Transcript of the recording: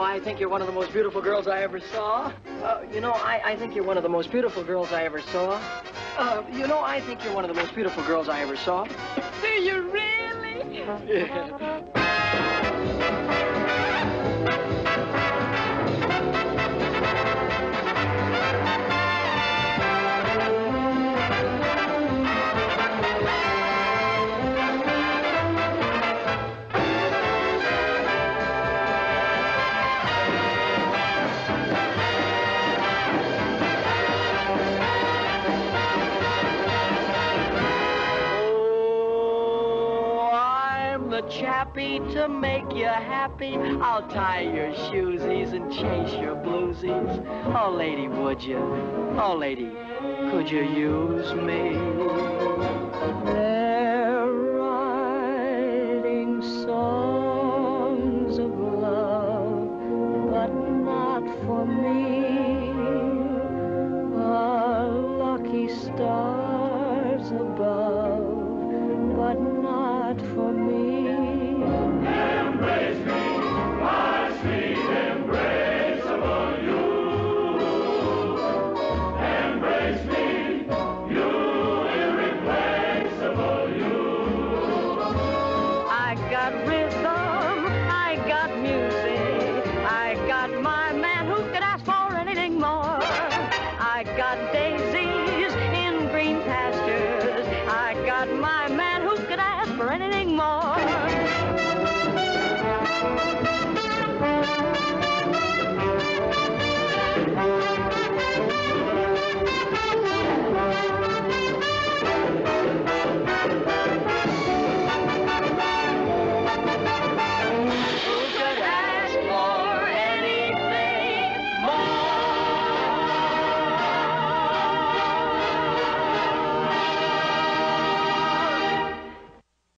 I think you're one of the most beautiful girls I ever saw. Uh, you know, I, I think you're one of the most beautiful girls I ever saw. Uh, you know, I think you're one of the most beautiful girls I ever saw. Do you really? Yeah. Chappie to make you happy. I'll tie your shoesies and chase your bluesies. Oh, lady, would you? Oh, lady, could you use me? got rhythm, I got music, I got my man who could ask for anything more. I got daisies in green pastures, I got my man who could ask for anything more.